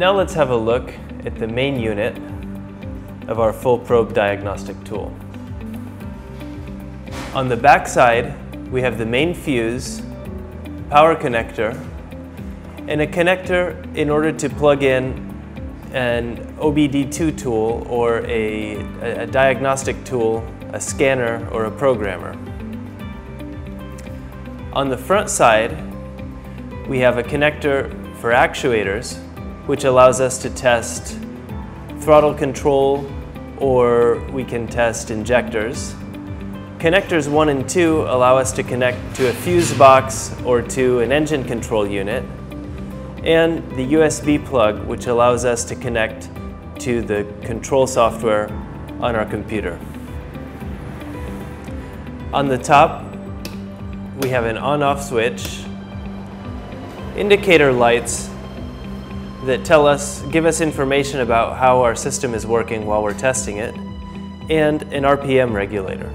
Now let's have a look at the main unit of our FullProb diagnostic tool. On the back side, we have the main fuse, power connector, and a connector in order to plug in an OBD2 tool or a, a, diagnostic tool, a scanner or a programmer. On the front side, we have a connector for actuators, which allows us to test throttle control or we can test injectors. Connectors 1 and 2 allow us to connect to a fuse box or to an engine control unit and the USB plug, which allows us to connect to the control software on our computer. On the top, we have an on-off switch, indicator lights that tell us, give us information about how our system is working while we're testing it, and an RPM regulator.